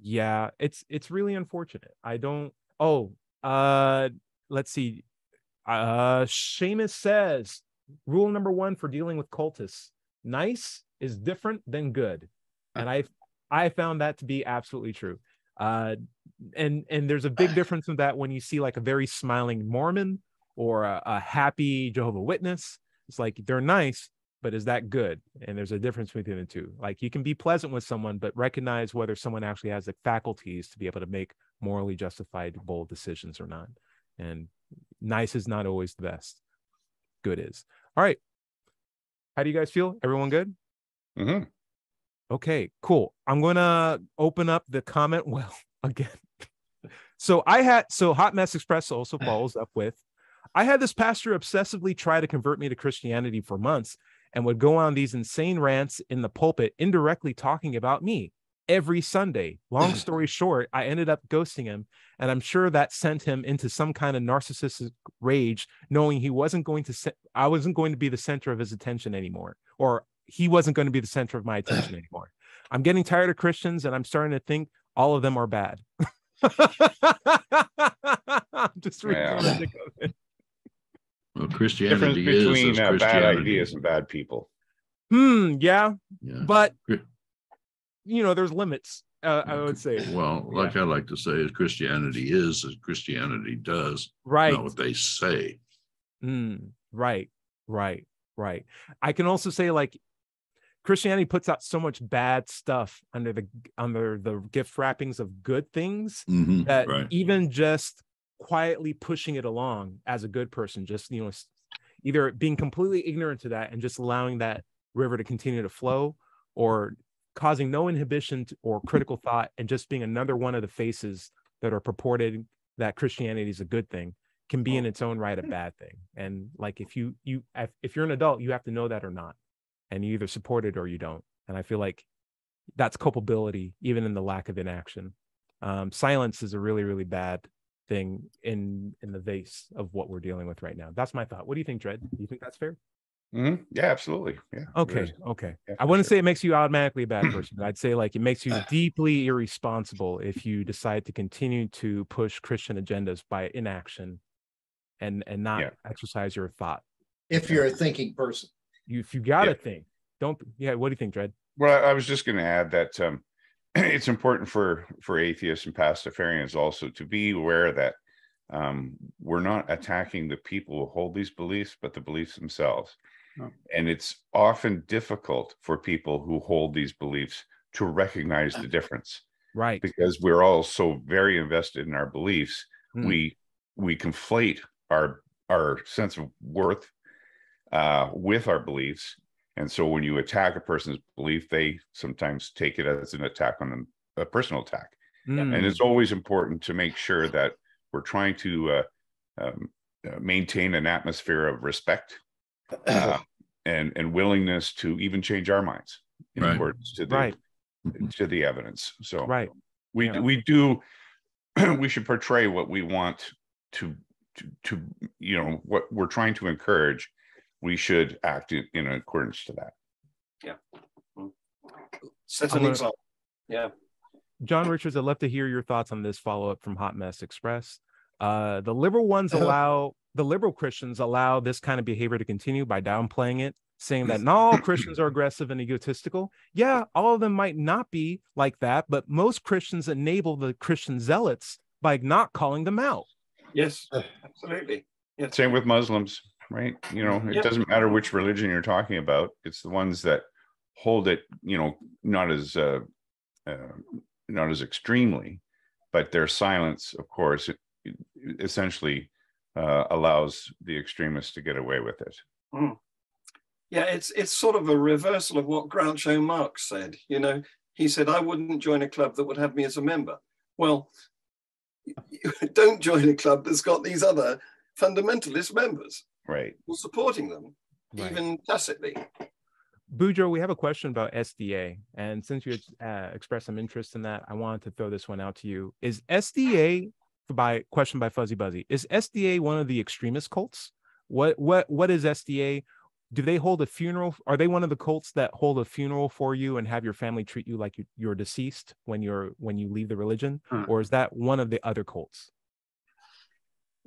yeah, it's it's really unfortunate. I don't oh uh let's see. Uh Seamus says rule number one for dealing with cultists nice is different than good. And I I found that to be absolutely true. Uh and and there's a big difference in that when you see like a very smiling Mormon or a, a happy Jehovah Witness. It's like they're nice, but is that good? And there's a difference between the two. Like you can be pleasant with someone, but recognize whether someone actually has the faculties to be able to make morally justified bold decisions or not. And nice is not always the best. Good is. All right. How do you guys feel? Everyone good? hmm Okay, cool. I'm gonna open up the comment well again. So I had so Hot Mess Express also follows up with I had this pastor obsessively try to convert me to Christianity for months and would go on these insane rants in the pulpit, indirectly talking about me every Sunday. Long story short, I ended up ghosting him, and I'm sure that sent him into some kind of narcissistic rage, knowing he wasn't going to se- I wasn't going to be the center of his attention anymore, or he wasn't going to be the center of my attention anymore. I'm getting tired of Christians, and I'm starting to think all of them are bad. I'm just reading Yeah. the comment. Well, Difference Christianity is between as uh, bad ideas and bad people. Hmm. Yeah, Yeah. but you know, there's limits. Uh, I would say. Well, like I like to say, is Christianity is as Christianity does, Right. not what they say. Mm, right, right, right. I can also say like Christianity puts out so much bad stuff under the under the gift wrappings of good things Mhm, that Right. even just quietly pushing it along as a good person, just you know, either being completely ignorant to that and just allowing that river to continue to flow, or causing no inhibition to, or critical thought and just being another one of the faces that are purported that Christianity is a good thing can be in its own right a bad thing. And like if you you if you're an adult, you have to know that or not, and you either support it or you don't. and I feel like that's culpability even in the lack of inaction. Um, silence is a really really bad thing in in the vase of what we're dealing with right now. That's my thought. What do you think, Dread? Do you think that's fair? Mm-hmm. Yeah, absolutely. Yeah. Okay, okay. yeah, I wouldn't sure. say it makes you automatically a bad person. but I'd say like it makes you deeply irresponsible if you decide to continue to push Christian agendas by inaction and and not Yeah. exercise your thought. If you're a thinking person. You if you gotta Yeah. think, don't yeah, what do you think, Dread? Well, I I was just going to add that um, it's important for for atheists and pastafarians also to be aware that um, we're not attacking the people who hold these beliefs, but the beliefs themselves. No. And it's often difficult for people who hold these beliefs to recognize the difference Right. because we're all so very invested in our beliefs. Mm. We we conflate our our sense of worth uh, with our beliefs, and so when you attack a person's belief, they sometimes take it as an attack on them, a personal attack. Mm. And it's always important to make sure that we're trying to uh, um, uh, maintain an atmosphere of respect uh, and and willingness to even change our minds in Right. accordance to the Right. to the evidence. So Right. we Yeah. we do we should portray what we want to to to you know what we're trying to encourage. We should act in, in accordance to that. Mm. Set I'm an example. Yeah. John Richards, I'd love to hear your thoughts on this follow up from Hot Mess Express. Uh, the liberal ones allow the liberal Christians allow this kind of behavior to continue by downplaying it, saying that not all Christians are aggressive and egotistical. Yeah, all of them might not be like that, but most Christians enable the Christian zealots by not calling them out. Yes. Absolutely. Yes. Same with Muslims, right? You know, it Yep. doesn't matter which religion you're talking about. It's the ones that hold it, you know, not as uh, uh, not as extremely, but their silence, of course, it, it essentially uh, allows the extremists to get away with it. Yeah, it's it's sort of a reversal of what Groucho Marx said. You know, he said, "I wouldn't join a club that would have me as a member." Well, don't join a club that's got these other fundamentalist members Right. who are supporting them, Right. even tacitly. Boudreaux, we have a question about SDA. And since you uh, expressed some interest in that, I wanted to throw this one out to you. Is SDA, by question by Fuzzy Buzzy, is SDA one of the extremist cults? What what what is SDA? Do they hold a funeral? Are they one of the cults that hold a funeral for you and have your family treat you like you, you're deceased when you're when you leave the religion? Hmm. Or is that one of the other cults?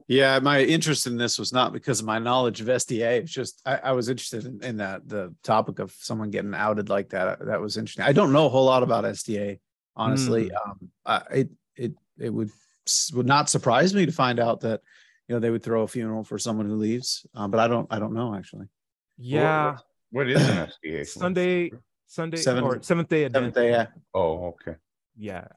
Yeah, my interest in this was not because of my knowledge of SDA. It's just I, I was interested in, in that the topic of someone getting outed like that. That was interesting. I don't know a whole lot about SDA, honestly. Um, I, it it it would would not surprise me to find out that you know they would throw a funeral for someone who leaves. Um, but I don't I don't know actually. Yeah, What is an SDA? Sunday Sunday Seventh- or Seventh Day Seventh Adventist. Day, yeah. Oh, okay. yeah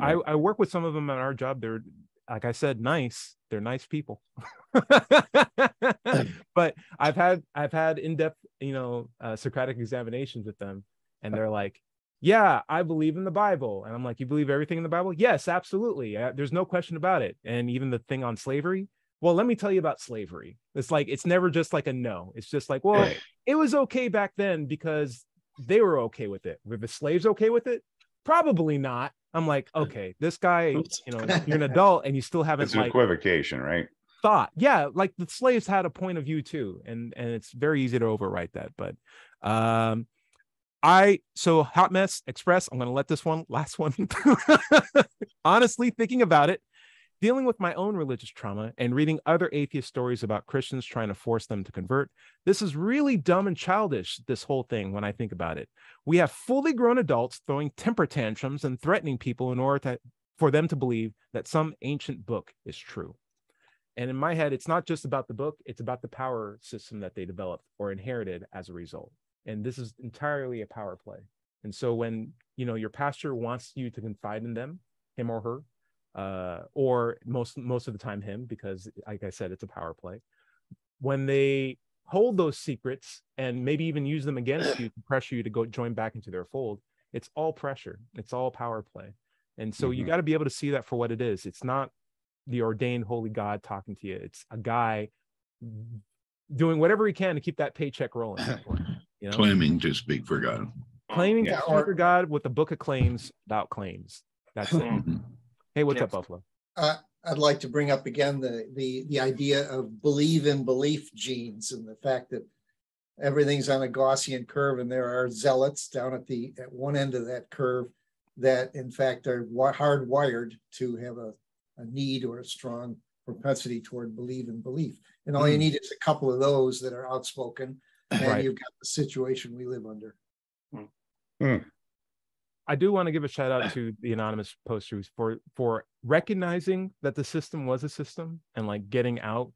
I, I work with some of them at our job they're like i said nice they're nice people. But i've had i've had in-depth you know uh, socratic examinations with them and they're like yeah i believe in the bible. And i'm like you believe everything in the bible? Yes absolutely. Uh, there's no question about it. And even the thing on slavery? Well let me tell you about slavery. It's like it's never just like a no. It's just like well it was okay back then because they were okay with it. Were the slaves okay with it? Probably not. I'm like, okay, this guy, you know, you're an adult and you still haven't It's an like equivocation, right? thought. Yeah, like the slaves had a point of view too, and and it's very easy to overwrite that. But um, I so hot mess express. I'm gonna let this one last one. Honestly, thinking about it, dealing with my own religious trauma and reading other atheist stories about Christians trying to force them to convert, this is really dumb and childish. This whole thing, when I think about it, we have fully grown adults throwing temper tantrums and threatening people in order to for them to believe that some ancient book is true. And in my head, it's not just about the book, it's about the power system that they developed or inherited as a result. And this is entirely a power play. And so when, you know, your pastor wants you to confide in them, him or her, uh, or most most of the time him, because like I said, it's a power play. When they hold those secrets and maybe even use them against you to pressure you to go join back into their fold, it's all pressure. It's all power play. And so you Mhm. got to be able to see that for what it is. It's not the ordained holy God talking to you. It's a guy doing whatever he can to keep that paycheck rolling. You know? claiming to speak for God. Claiming Yeah, to or- speak for God with a book of claims about claims. That's it. Hey, what's Yeah. up, Buffalo? Uh, I'd like to bring up again the, the, the idea of believe in belief genes and the fact that everything's on a Gaussian curve and there are zealots down at the, at one end of that curve that in fact are hardwired to have a, a need or a strong propensity toward believe in belief. And all you Hmm. need is a couple of those that are outspoken and Right. you've got the situation we live under. I do want to give a shout out to the anonymous posters for for recognizing that the system was a system and like getting out.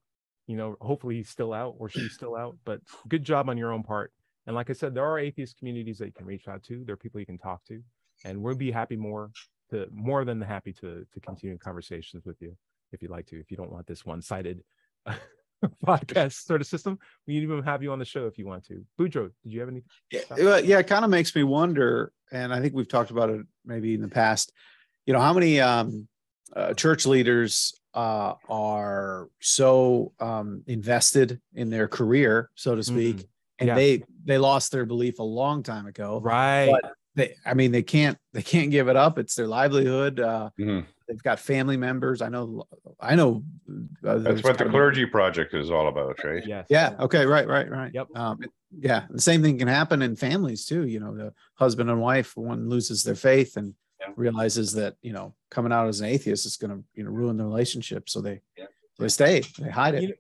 You know, hopefully he's still out or she's still out, but good job on your own part. And like I said, there are atheist communities that you can reach out to. There are people you can talk to, and we'll be happy more to more than happy to to continue conversations with you if you'd like to. If you don't want this one sided podcast sort of system, we even have you on the show if you want to. Boudreaux, did you have any? Yeah, yeah, it kind of makes me wonder, and I think we've talked about it maybe in the past. You know, how many um, uh, church leaders uh, are so um, invested in their career, so to speak, Mhm. and Yeah. they they lost their belief a long time ago. Right. But they, I mean, they can't they can't give it up. It's their livelihood. Uh, Mhm. they've got family members. I know, I know. Uh, That's what the kind of- clergy project is all about, right? Yes. yeah. Okay. Right. Right. Right. Yep. Um, yeah. The same thing can happen in families too. You know, the husband and wife, one loses their faith and Yeah. realizes that you know coming out as an atheist is going to you know ruin the relationship. So they Yeah. they stay. They hide it. You know,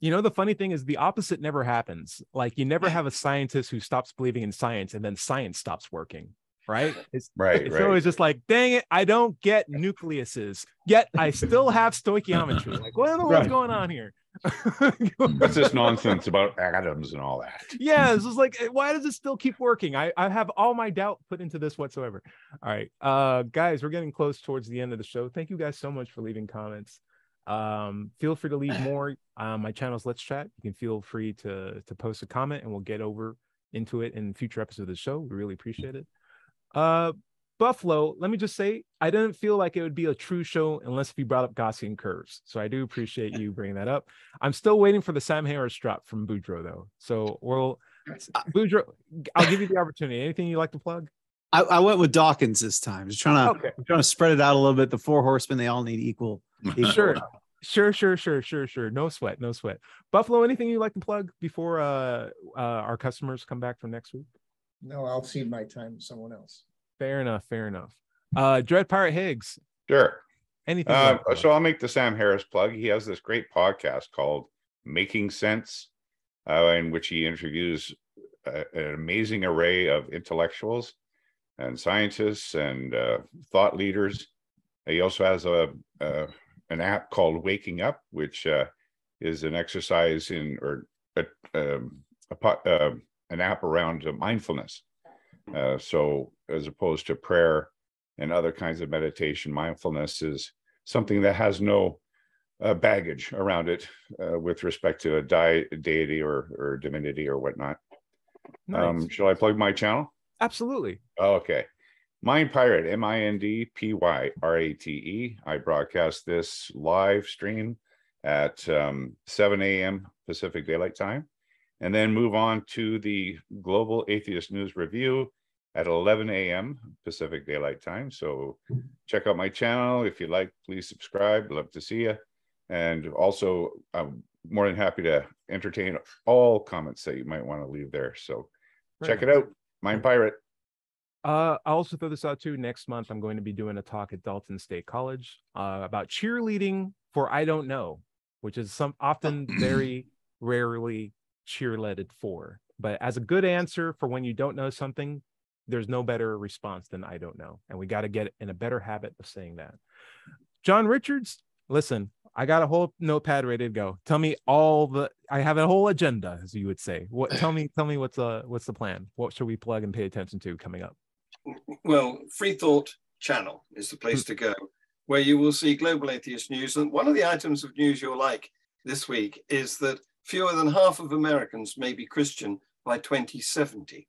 you know, the funny thing is the opposite never happens. Like you never have a scientist who stops believing in science and then science stops working. Right. It's, Right, it's right. always just like, dang it, I don't get nucleuses. Yet I still have stoichiometry. Like, what the world's Right. going on here? What's this nonsense about atoms and all that? yeah, it's just like, why does it still keep working? I, I have all my doubt put into this whatsoever. All right. Uh guys, we're getting close towards the end of the show. Thank you guys so much for leaving comments. Um, feel free to leave more. Um, my channel's Let's Chat. You can feel free to to post a comment and we'll get over into it in future episodes of the show. We really appreciate it. Uh Buffalo, let me just say, I didn't feel like it would be a true show unless if you brought up Gaussian curves. So I do appreciate you bringing that up. I'm still waiting for the Sam Harris drop from Boudreaux, though. So we'll, Boudreaux, I'll give you the opportunity. Anything you'd like to plug? I, I went with Dawkins this time. Just trying to Okay. I'm trying to spread it out a little bit. The four horsemen, they all need equal. equal Sure. Sure, sure, sure, sure, sure. No sweat, no sweat. Buffalo, anything you'd like to plug before uh, uh, our customers come back for next week? No, I'll cede my time to someone else. Fair enough, fair enough. Uh, Dread Pirate Higgs, Sure. anything? Uh, like to plug? so I'll make the Sam Harris plug. He has this great podcast called Making Sense, uh, in which he interviews uh, an amazing array of intellectuals and scientists and uh, thought leaders. He also has a, a an app called Waking Up, which uh, is an exercise in or a, um, a po- uh, an app around uh, mindfulness. Uh, so as opposed to prayer and other kinds of meditation, mindfulness is something that has no uh, baggage around it uh, with respect to a di- deity or, or divinity or whatnot. Um, Nice. shall I plug my channel? Absolutely. Oh, okay. Mind Pyrate, M I N D P Y R A T E. I broadcast this live stream at um, 7 a.m. Pacific Daylight Time, and then move on to the Global Atheist News Review at 11 a.m. Pacific Daylight Time. So check out my channel. If you like, please subscribe. Love to see you. And also, I'm more than happy to entertain all comments that you might want to leave there. So check it out. Mind Pyrate. Uh, I'll also throw this out too. Next month, I'm going to be doing a talk at Dalton State College uh, about cheerleading for I don't know, which is some often very rarely cheerleaded for. But as a good answer for when you don't know something, there's no better response than I don't know, and we got to get in a better habit of saying that. John Richards, listen, I got a whole notepad ready to go. Tell me all the. I have a whole agenda, as you would say. What? Tell me. Tell me what's uh what's the plan? What should we plug and pay attention to coming up? well, Free Thought channel is the place to go, where you will see global atheist news. And one of the items of news you'll like this week is that fewer than half of Americans may be Christian by 2070.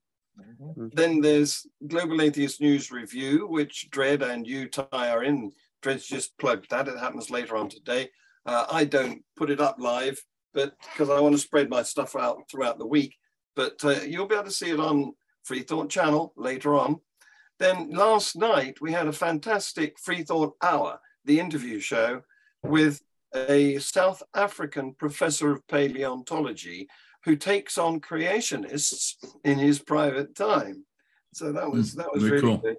Then there's Global Atheist News Review, which Dread and you, Ty, are in. Dread's just plugged that. It happens later on today. Uh, I don't put it up live, but because I want to spread my stuff out throughout the week. But uh, you'll be able to see it on Free Thought channel later on. Then last night we had a fantastic Free Thought Hour, the interview show with a South African professor of paleontology who takes on creationists in his private time. So that was mm, that was very really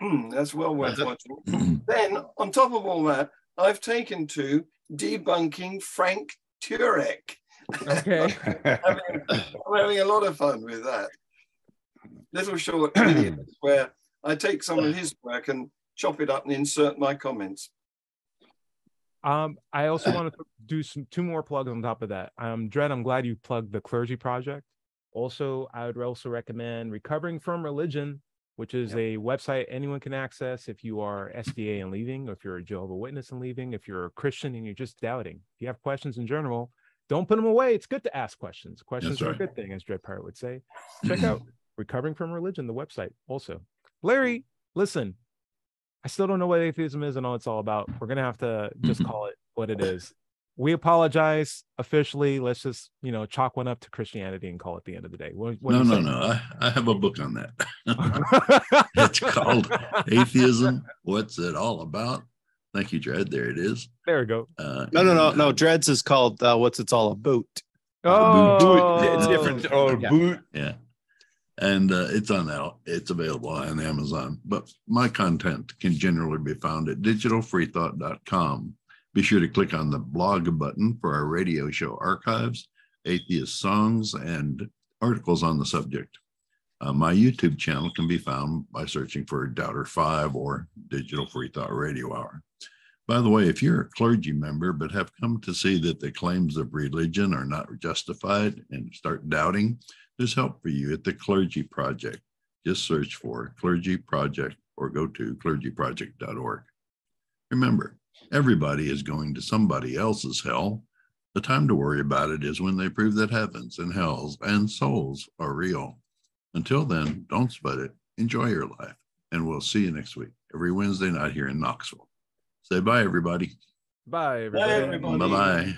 cool. That's well worth uh-huh. watching. Then on top of all that, I've taken to debunking Frank Turek. Okay. having, I'm having a lot of fun with that. Little short videos where I take some of his work and chop it up and insert my comments. Um, I also want to do some two more plugs on top of that. Um, Dread, I'm glad you plugged the clergy project. Also, I would also recommend Recovering from Religion, which is a website anyone can access if you are SDA and leaving, or if you're a Jehovah Witness and leaving, if you're a Christian and you're just doubting. If you have questions in general, don't put them away. It's good to ask questions. Questions are a good thing, as Dread Pirate would say. Check out Recovering from Religion, the website. Also, Larry, listen, I still don't know what atheism is and all it's all about. We're gonna have to just call it what it is. We apologize officially. Let's just you know chalk one up to Christianity and call it the end of the day. What, what No, no, say? no. I, I have a book on that. It's called Atheism. What's it all about? Thank you, Dread. There it is. There we go. Uh, No, no, no, no. uh, Dreads is called uh, "What's It's All About." Oh, It's different. Oh, Yeah. boot. Yeah. And uh, it's on that. It's available on Amazon. But my content can generally be found at digitalfreethought.com. Be sure to click on the blog button for our radio show archives, atheist songs, and articles on the subject. Uh, my YouTube channel can be found by searching for Doubter 5 or Digital Free Thought Radio Hour. By the way, if you're a clergy member but have come to see that the claims of religion are not justified and start doubting, there's help for you at the Clergy Project. Just search for Clergy Project or go to clergyproject.org. Remember, everybody is going to somebody else's hell. The time to worry about it is when they prove that heavens and hells and souls are real. Until then, don't sweat it. Enjoy your life. And we'll see you next week, every Wednesday night here in Knoxville. Say bye, everybody. Bye, everybody. everybody. Bye bye.